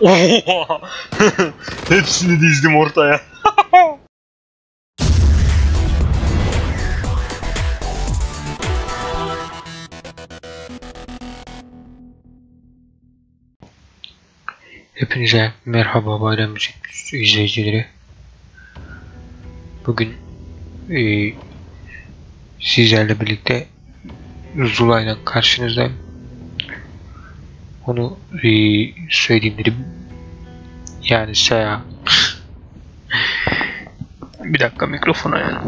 Oha! Hepsini dizdim ortaya. Hepinize merhaba Bayram Müzik izleyicileri. Bugün e, sizlerle birlikte Zula'yla karşınızdayım. Onu e, söyleyeyim dedim. Yani Seya. Bir dakika mikrofona ya.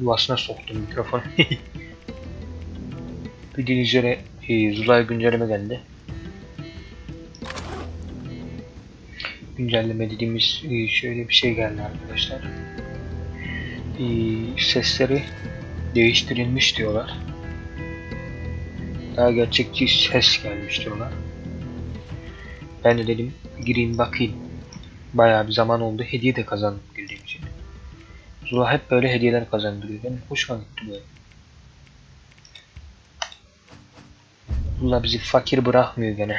Yuvasına soktum mikrofonu. Bildiğiniz üzere e, Zula'ya güncelleme geldi. Güncelleme dediğimiz e, şöyle bir şey geldi arkadaşlar. E, sesleri değiştirilmiş diyorlar. Daha gerçekçi ses gelmiş diyorlar. Ben de dedim gireyim bakayım. Bayağı bir zaman oldu. Hediye de kazandım girdiğim için. Zula hep böyle hediyeler kazandırıyor. Benim hoşuma gitti böyle. Zula bizi fakir bırakmıyor gene.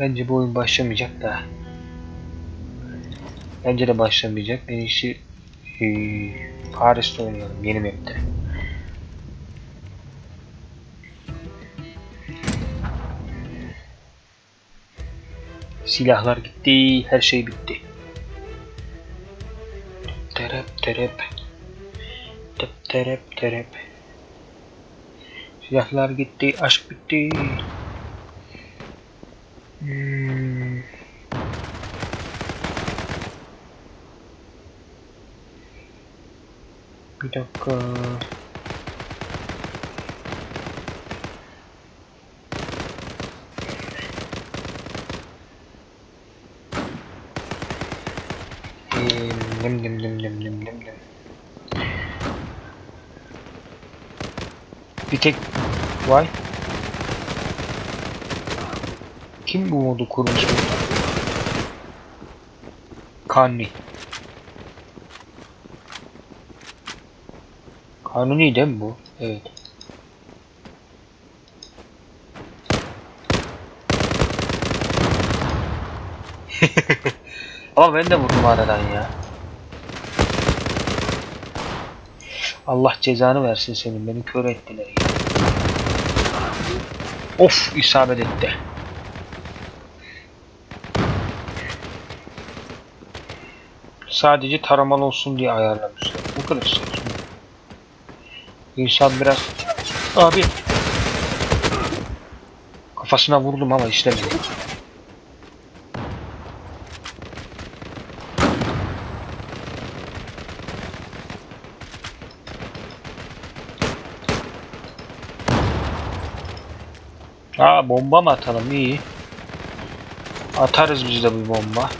Bence bu oyun başlamayacak da. Bence de başlamayacak. En iyisi e, Paris'te oynayalım yeni map'te. Silahlar gitti, her şey bitti. Terep terep. Tep terep terep. Silahlar gitti, aşk bitti. Hmm. Bir dakika. Nem nem nem nem nem nem nem. Bir tek vay. Kim bu modu kurmuş? Kanuni. Kanuni değil mi bu? Evet. Ama ben de vurdum aradan ya. Allah cezanı versin senin. Beni kör ettiler ya. Of isabet etti. Sadece taramalı olsun diye ayarlamışlar. Bu kadar saçma. İnsan biraz... Abi! Kafasına vurdum ama işlemedi. Aa bomba mı atalım iyi. Atarız biz de bu bomba.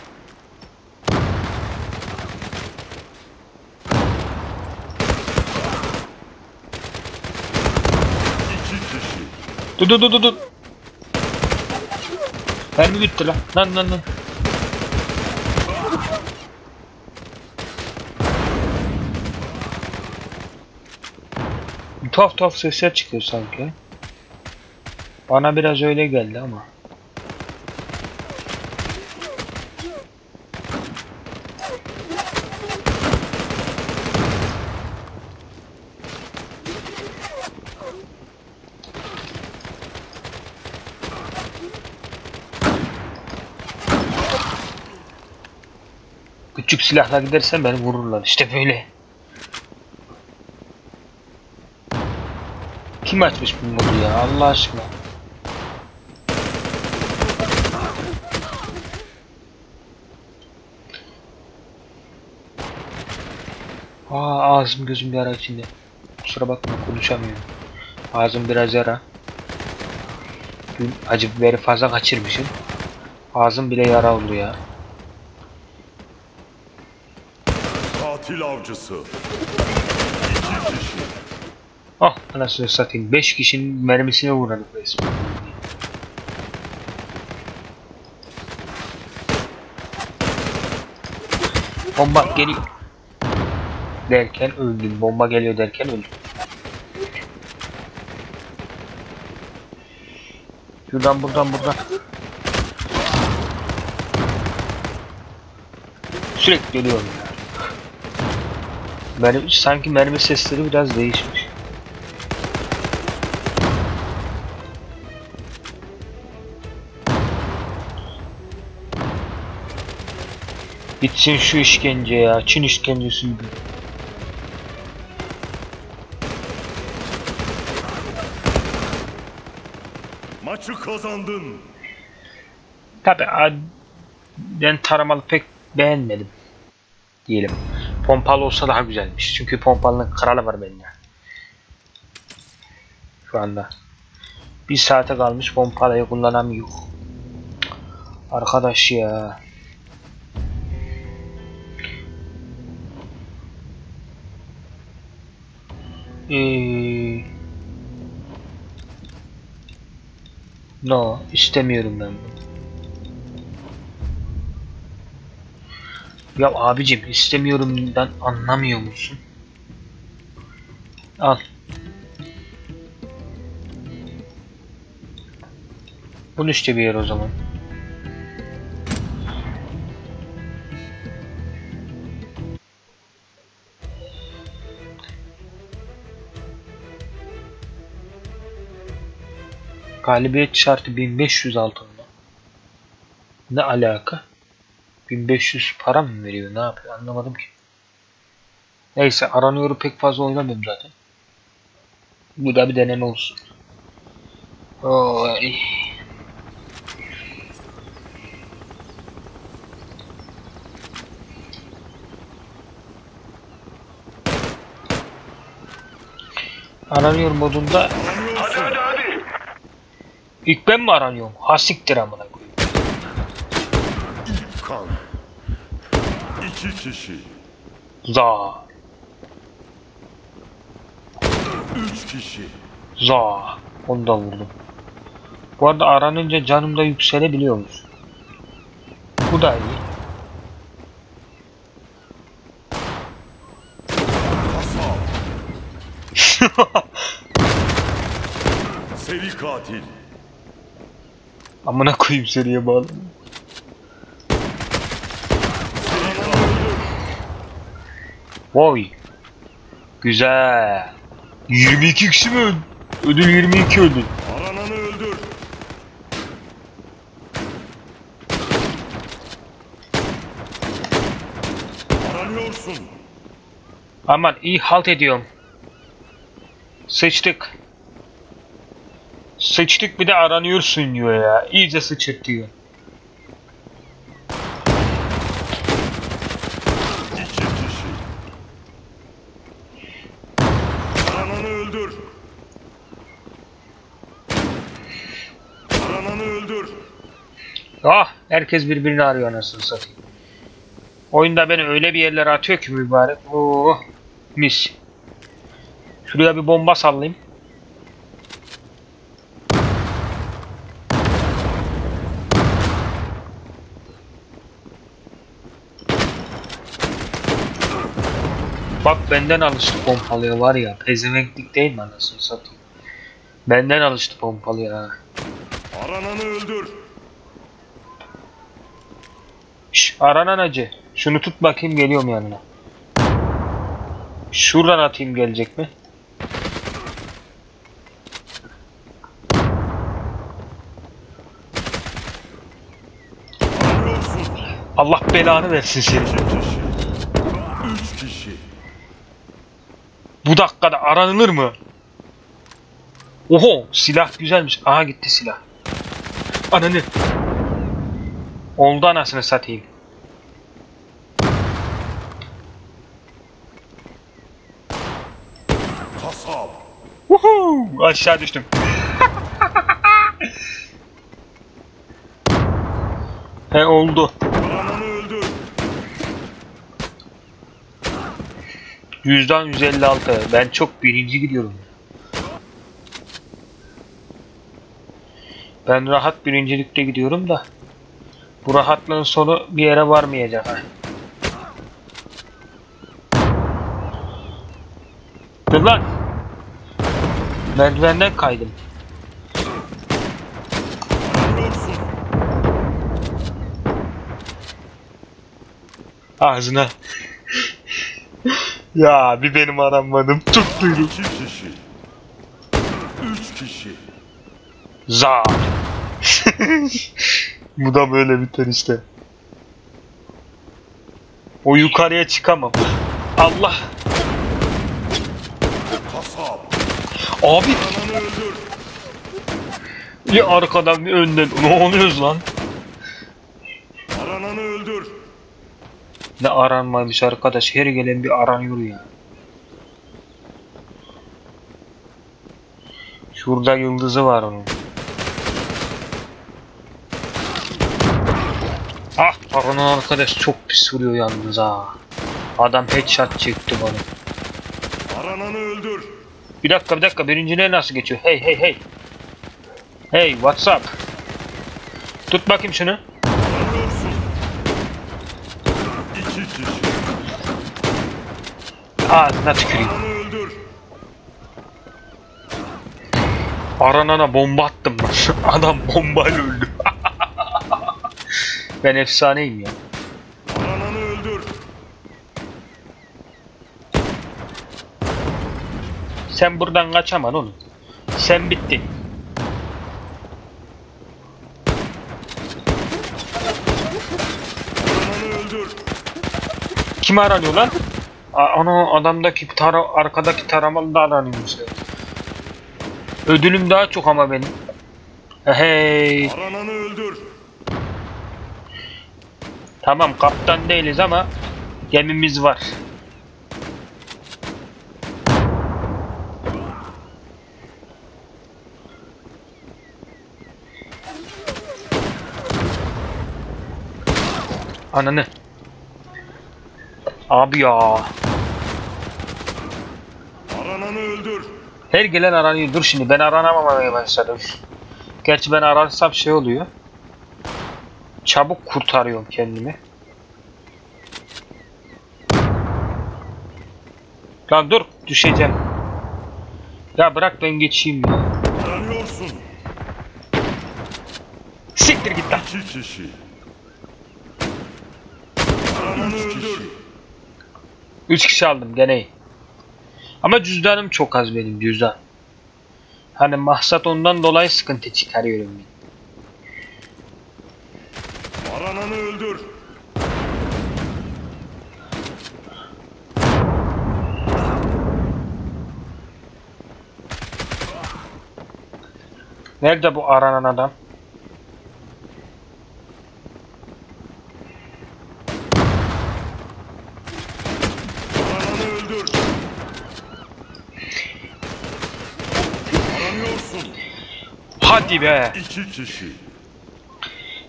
Dur dur dur dur dur. Mermi gitti lan. Lan lan lan. Tuhaf tuhaf sesler çıkıyor sanki. Bana biraz öyle geldi ama. Silahla gidersen beni vururlar. İşte böyle. Kim açmış bu modu ya Allah aşkına. Aa ağzım gözüm yara içinde. Kusura bakma konuşamıyorum. Ağzım biraz yara. Dün acı biberi fazla kaçırmışım. Ağzım bile yara oldu ya. Katil avcısı. İki kişi. Ah anasını satayım. 5 kişinin mermisine vuralım resmen. Bomba geliyor. Derken öldüm. Bomba geliyor derken öldüm. Şuradan buradan buradan. Sürekli ölüyorum. Mermi, sanki mermi sesleri biraz değişmiş. Bitsin şu işkence ya. Çin işkencesi gibi. Maçı kazandın. Tabi ben taramalı pek beğenmedim. Diyelim. Pompalı olsa daha güzelmiş. Çünkü pompalının kralı var bende. Şu anda. Bir saate kalmış pompalıyı kullanamıyor. Arkadaş ya. Ee, no istemiyorum ben bunu. Ya abicim istemiyorumdan anlamıyor musun? Al. Bunu işte bir yer o zaman. Galibiyet şartı 1500 altın mı? Ne alaka? 1500 para mı veriyor? Ne yapıyor? Anlamadım ki. Neyse aranıyoru pek fazla oynamıyorum zaten. Bu da bir deneme olsun. Oy. Aranıyor modunda Aranıyorsun. ilk ben mi aranıyorum? Hasiktir amına koyayım. Kan. İki kişi. Za. Üç kişi. Za. Onu da vurdum. Bu arada aranınca canım da yükselebiliyormuş. Bu da iyi. Seri katil. Amına koyayım seriye bağlı. Vay. Güzel. 22 kişi mi öldü? Ödül 22 ödül. Arananı öldür. Aranıyorsun. Aman iyi halt ediyorum. Sıçtık. Sıçtık bir de aranıyorsun diyor ya. İyice. İki kişi. Arananı öldür. Arananı öldür. Ah herkes birbirini arıyor anasını satayım. Oyunda beni öyle bir yerlere atıyor ki mübarek. Oo, mis. Şuraya bir bomba sallayayım. Bak benden alıştı pompalıya var ya. Pezevenklik değil mi anasını satayım. Benden alıştı pompalıya. Arananı öldür. Şş, aranan acı. Şunu tut bakayım geliyorum yanına. Şuradan atayım gelecek mi? Allah belanı versin seni. İki kişi. Üç kişi. Bu dakikada aranılır mı? Oho silah güzelmiş. Aha gitti silah. Ananı. Oldu anasını satayım. Kasap. Aşağı düştüm. He oldu. 100'den 156. Ben çok birinci gidiyorum. Ben rahat birincilikte gidiyorum da. Bu rahatlığın sonu bir yere varmayacak. Ha. Dur lan. Merdivenden kaydım. Ağzına ya bir benim aranmadım. Tuttuydum. İki kişi. Üç kişi. Za. Bu da böyle biter işte. O yukarıya çıkamam. Allah. Kasap. Abi bir arkadan bir önden. Ne oluyoruz lan? Arananı öldür. Ne aranmaymış arkadaş. Her gelen bir aranıyor ya. Şurada yıldızı var onun. Ah aranan arkadaş çok pis vuruyor yalnız ha. Adam headshot çekti bana. Arananı öldür. Bir dakika bir dakika birinciliğe nasıl geçiyor? Hey hey hey. Hey what's up? Tut bakayım şunu. Aranıyorsun. İki kişi. Ağzına tüküreyim. Aranana bomba attım ben. Adam bombayla öldü. ben efsaneyim ya. Arananı öldür. Sen buradan kaçaman oğlum. Sen bittin. Kim aranıyor lan? Ana adamdaki tara arkadaki taramalı da aranıyormuş. ya. Ödülüm daha çok ama benim. Hey. Arananı öldür. Tamam kaptan değiliz ama gemimiz var. Ananı. Abi ya. Öldür. Her gelen aranıyor. Dur şimdi ben aranamamaya başladım. Gerçi ben ararsam şey oluyor. Çabuk kurtarıyorum kendimi. Lan dur düşeceğim. Ya bırak ben geçeyim ya. Aranıyorsun. Siktir git lan. İki kişi. Arananı öldür. Üç kişi aldım gene iyi. Ama cüzdanım çok az benim cüzdan. Hani maksat ondan dolayı sıkıntı çıkarıyorum ben. Arananı öldür. Nerede bu aranan adam? Arananı öldür. Aranıyorsun. Hadi be. İki kişi.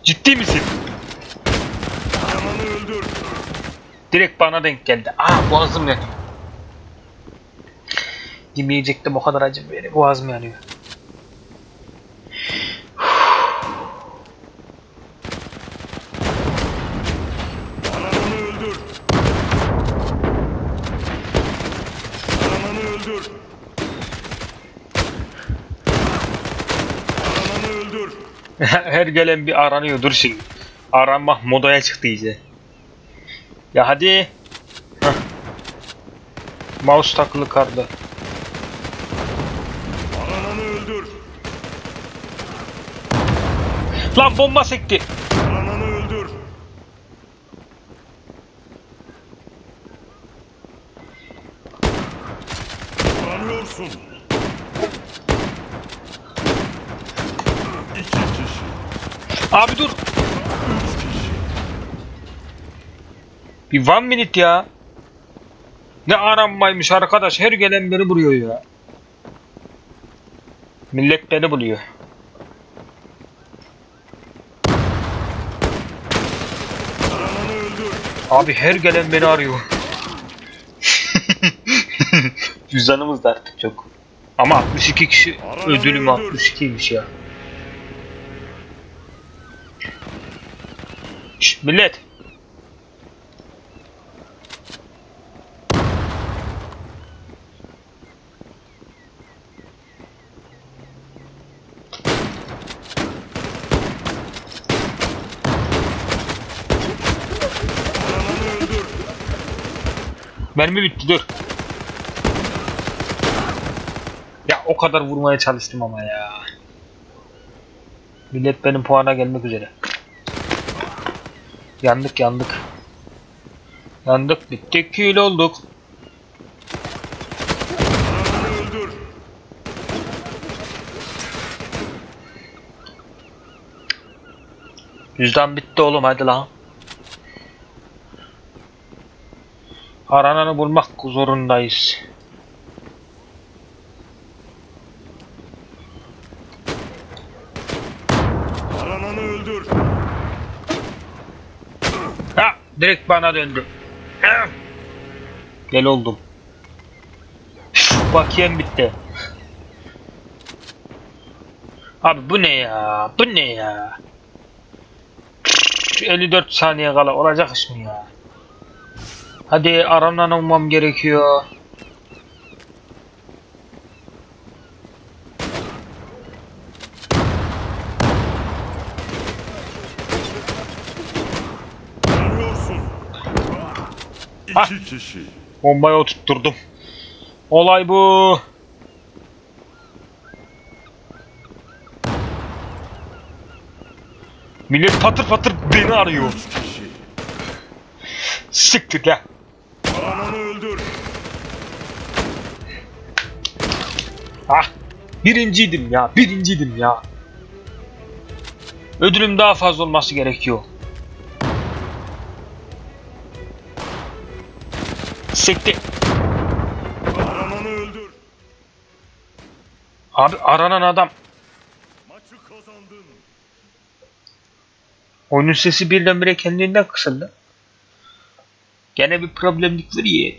Ciddi misin? Arananı öldür. Direkt bana denk geldi. Aa boğazım yanıyor. Yemeyecektim o kadar acı beni. Boğazım yanıyor. Arananı öldür. Arananı öldür. Arananı öldür. Her gelen bir aranıyor. Dur şimdi. Aranma modaya çıktı iyice. Ya hadi. Hah. Mouse takılı karda. Arananı öldür. Lan bomba sekti. Arananı öldür. Aranıyorsun. İki kişi. Abi dur. Bir one minute ya. Ne aranmaymış arkadaş. Her gelen beni buluyor ya. Millet beni buluyor. Abi her gelen beni arıyor. Cüzdanımız da artık çok. Ama 62 kişi ödülüm öldür. 62'ymiş ya. Şş millet. Mermi bitti dur. Ya o kadar vurmaya çalıştım ama ya. Millet benim puana gelmek üzere. Yandık yandık. Yandık bittik kül olduk. Yüzden bitti oğlum hadi lan. Arananı bulmak zorundayız. Arananı öldür. Ha, direkt bana döndü. Gel oldum. Bakiyem bitti. Abi bu ne ya? Bu ne ya? 54 saniye kala olacak iş mi ya? Hadi aramdan olmam gerekiyor. Ah. İki kişi. Bombayı oturtturdum. Olay bu. Millet patır patır beni arıyor. Siktir ya. Arananı öldür. Ah. Birinciydim ya. Birinciydim ya. Ödülüm daha fazla olması gerekiyor. Siktir. Arananı öldür. Abi aranan adam. Maçı kazandın. Oyunun sesi birdenbire kendinden kısıldı. Gene bir problemlik var ya.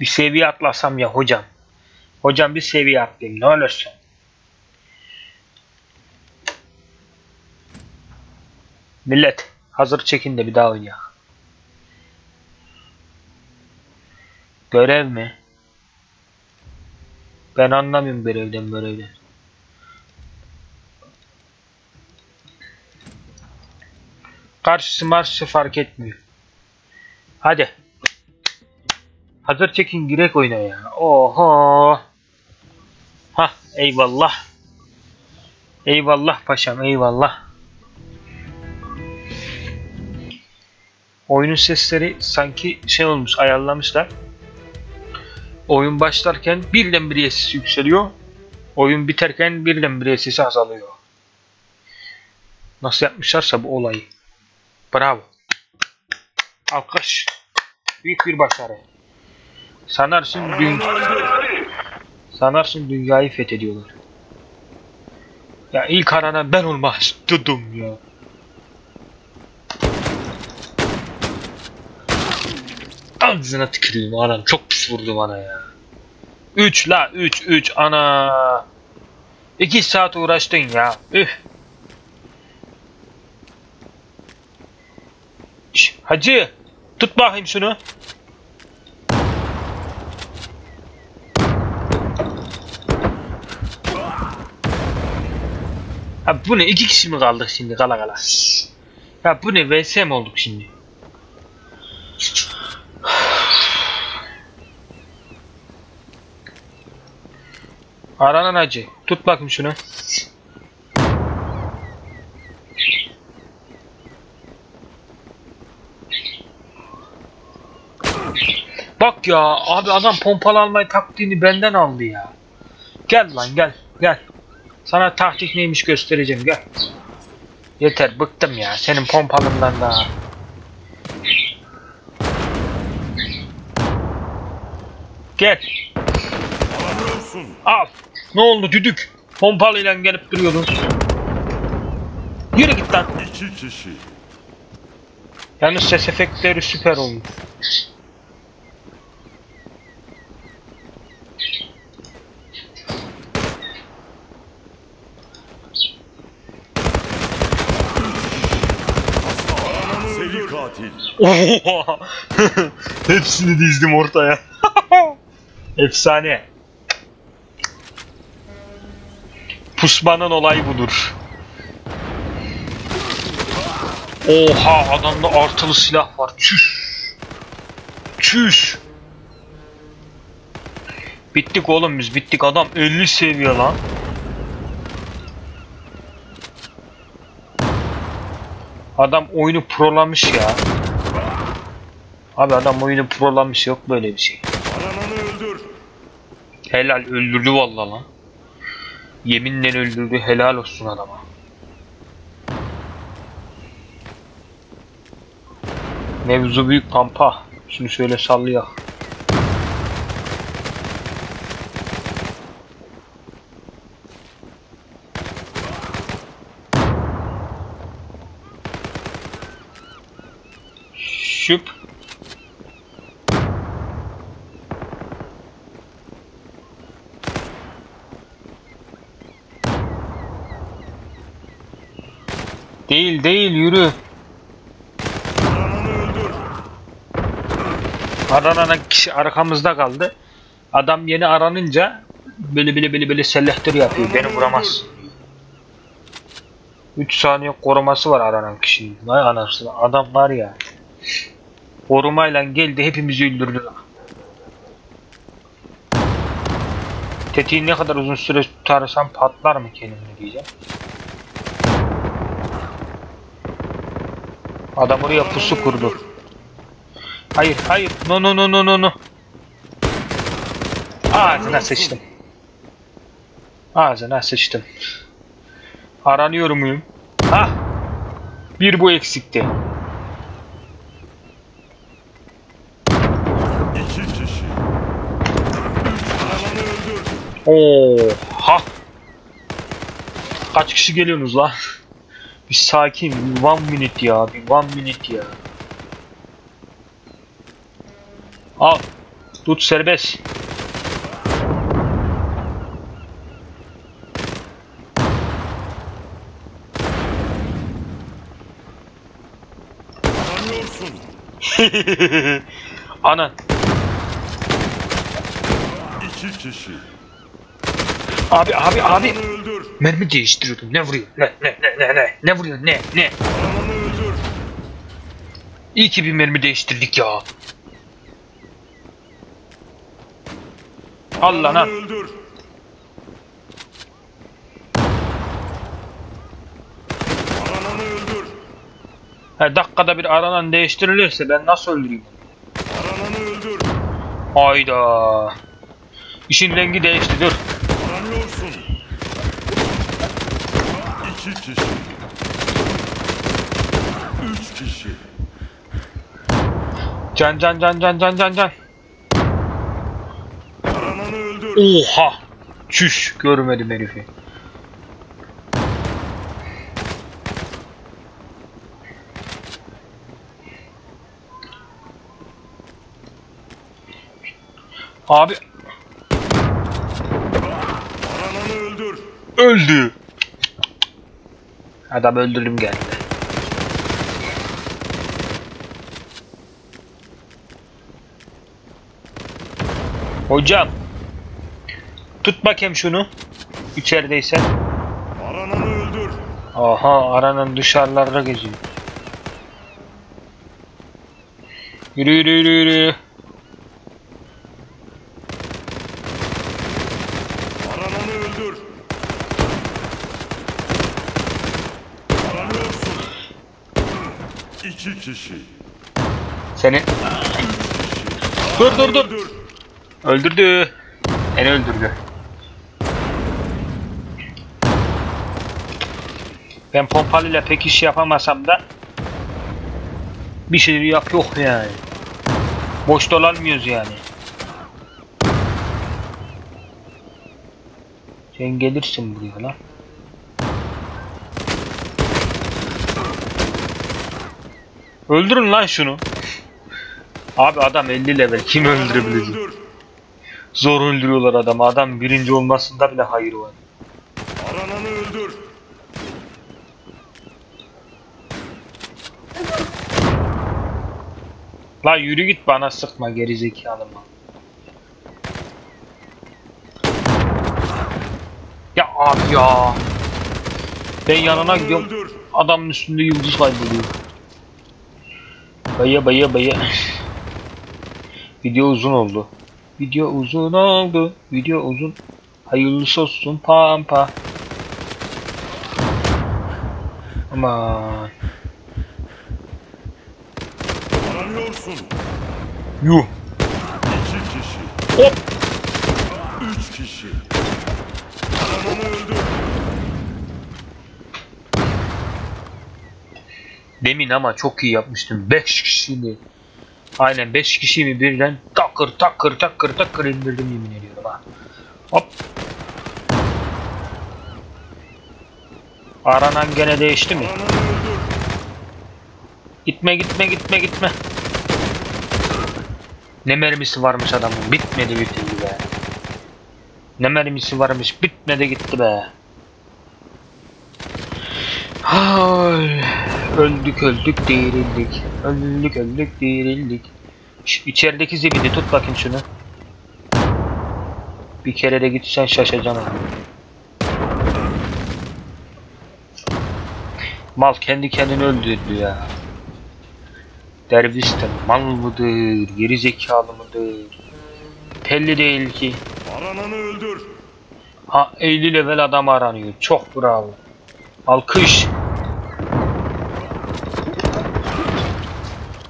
Bir seviye atlasam ya hocam. Hocam bir seviye atlayayım ne olursun. Millet hazır çekin de bir daha oynayalım. Görev mi? Ben anlamıyorum görevden görevden. Karşısı marşı fark etmiyor. Hadi. Hazır çekin girek oyna ya. Oho. Ha eyvallah. Eyvallah paşam eyvallah. Oyunun sesleri sanki şey olmuş ayarlamışlar. Oyun başlarken birdenbire sesi yükseliyor. Oyun biterken birdenbire sesi azalıyor. Nasıl yapmışlarsa bu olayı. Bravo. Alkış. Büyük bir başarı. Sanarsın, dün sanarsın dünyayı fethediyorlar. Ya ilk aranan ben olmaz dedim ya. Ağzına tüküreyim anam çok pis vurdu bana ya. 3 la 3 3 ana. 2 saat uğraştın ya. Üh. Şş, hacı tut bakayım şunu. Ha bu ne? İki kişi mi kaldık şimdi kala kala? Ya bu ne? VS mi olduk şimdi? Aranan acı. Tut bakayım şunu. Bak ya abi adam pompalı almayı taktiğini benden aldı ya. Gel lan gel gel. Sana taktik neymiş göstereceğim gel. Yeter bıktım ya senin pompalından da. Gel. Aranıyorsun. Al. Ne oldu düdük? Pompalıyla gelip duruyordun. Yürü git lan. İki kişi. Yalnız ses efektleri süper olmuş. Seri katil. Oha! Hepsini dizdim ortaya. Efsane. Pusmanın olayı budur. Oha adamda artılı silah var. Çüş. Çüş. Bittik oğlum biz bittik. Adam 50 seviye lan. Adam oyunu prolamış ya. Abi adam oyunu prolamış yok böyle bir şey. Helal öldürdü vallahi lan. Yeminle öldürdü helal olsun adama. Mevzu büyük pampa. Şunu şöyle sallayak. Şüp. Değil değil yürü. Aranan kişi arkamızda kaldı. Adam yeni aranınca böyle böyle böyle böyle selektör yapıyor. Beni vuramaz. 3 saniye koruması var aranan kişinin. Vay anasını. Adam var ya. Korumayla geldi hepimizi öldürdü. Tetiği ne kadar uzun süre tutarsam patlar mı kendini diyeceğim. Adam oraya pusu kurdu. Hayır hayır. No no no no no no. Ağzına sıçtım. Ağzına sıçtım. Aranıyor muyum? Hah. Bir bu eksikti. İki kişi. Oha. Kaç kişi geliyorsunuz lan? Bir sakin. Bir one minute ya. Bir one minute ya. Al. Tut serbest. Aranıyorsun. Ana. İki kişi. Abi abi abi. Öldür. Mermi değiştiriyordum. Ne vuruyor? Ne ne ne ne ne? Ne vuruyor? Ne ne? İyi ki bir mermi değiştirdik ya. Arananı lan. öldür. Her dakikada bir aranan değiştirilirse ben nasıl öldüreyim? Arananı öldür. Hayda. İşin rengi değişti dur. Aranıyorsun. İki kişi. Üç kişi. Can can can can can can can. Arananı öldür. Oha. Çüş görmedim herifi. Abi Arananı öldür. öldü. Adam öldürdüm geldi. Hocam. Tut bakayım şunu. İçerideyse. Arananı öldür. Aha aranın dışarılarda geziyor. Yürü yürü yürü yürü. Arananı öldür. Aranıyorsun. İki kişi. Seni kişi. Dur, dur, dur. Öldür. öldürdü. Beni öldürdü. Ben pompalıyla pek iş yapamasam da bir şeyleri yap yok yani. Boş dolanmıyoruz yani. Sen gelirsin buraya lan. Öldürün lan şunu. Abi adam 50 level kim öldürebilecek? Zor öldürüyorlar adamı. Adam birinci olmasında bile hayır var. Arananı öldür. La yürü git bana sıkma gerizekalı mı? Ya abi ya. Ben yanına gidiyorum. Adamın üstünde yıldız kayboluyor. Baya baya baya. Video uzun oldu. Video uzun oldu. Video uzun. Hayırlısı olsun pampa. Aman. Aranıyorsun. Yuh. İki kişi. Hop. Üç kişi. Arananı öldür. Demin ama çok iyi yapmıştım. 5 kişiydi. Aynen 5 kişiyi birden takır takır takır takır indirdim yemin ediyorum ha. Hop. Aranan gene değişti mi? Gitme gitme gitme gitme. Ne mermisi varmış adamın. Bitmedi bir türlü be. Ne mermisi varmış. Bitmedi gitti be. Ay, öldük öldük dirildik. Öldük öldük dirildik. Şu içerideki zibidi tut bakayım şunu. Bir kere de gitsen şaşacaksın. Mal kendi kendini öldürdü ya. Dervişten mal mıdır, geri zekalı mıdır? Belli değil ki. Arananı öldür. Ha 50 level adam aranıyor. Çok bravo. Alkış.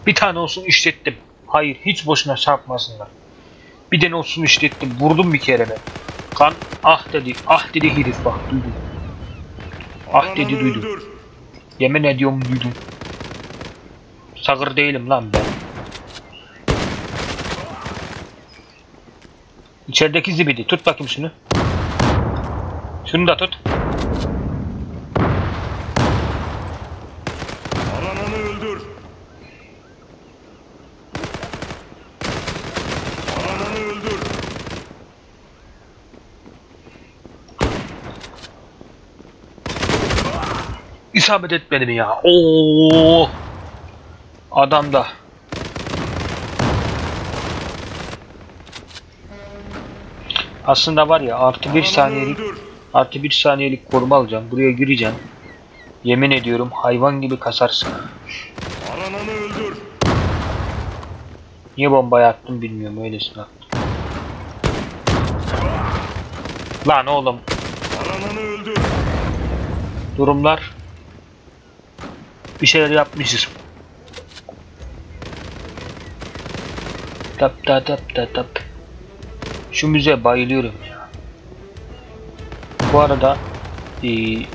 Bir tane olsun işlettim. Hayır hiç boşuna çarpmasınlar. Bir tane olsun işlettim. Vurdum bir kere ben. Kan ah dedi. Ah dedi herif bak duydum. Ah dedi duydum. Yemin ediyorum duydum. Sakır değilim lan ben. İçerideki zibidi tut bakayım şunu. Şunu da tut. Arananı öldür. Arananı öldür. İsabet etmedi mi ya? Oo! Adam da. Aslında var ya artı bir saniyelik artı bir saniyelik koruma alacağım. Buraya gireceğim. Yemin ediyorum hayvan gibi kasarsın. Arananı öldür. Niye bombayı attım bilmiyorum öylesine attım. Lan oğlum Arananı öldür. durumlar bir şeyler yapmışız. Tap tap tap tap tap. Şu müziğe bayılıyorum ya. Bu arada eee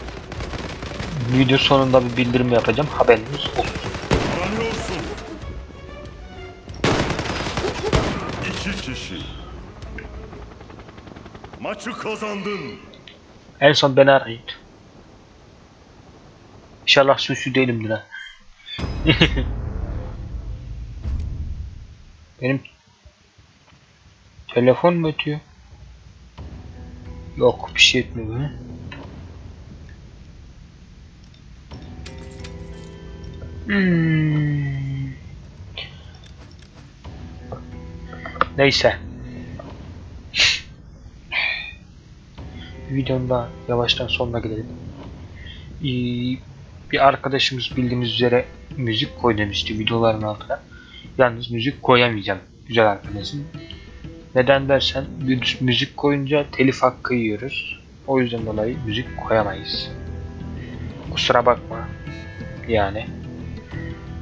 video sonunda bir bildirim yapacağım. Haberiniz olsun. İki kişi. Maçı kazandın. En son beni arayın. İnşallah suçlu değilimdir ha. Benim telefon mu ötüyor? Yok bir şey etmiyor ha. Hmm. Neyse. Videonun da yavaştan sonuna gelelim. Ee, bir arkadaşımız bildiğimiz üzere müzik koy demişti videoların altına. Yalnız müzik koyamayacağım güzel arkadaşım. Neden dersen müzik koyunca telif hakkı yiyoruz. O yüzden dolayı müzik koyamayız. Kusura bakma. Yani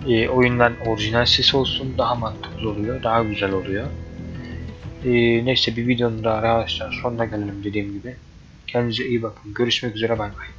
e, oyundan orijinal sesi olsun daha mantıklı oluyor, daha güzel oluyor. E, neyse bir videonun daha arkadaşlar sonuna gelelim dediğim gibi. Kendinize iyi bakın. Görüşmek üzere bay bay.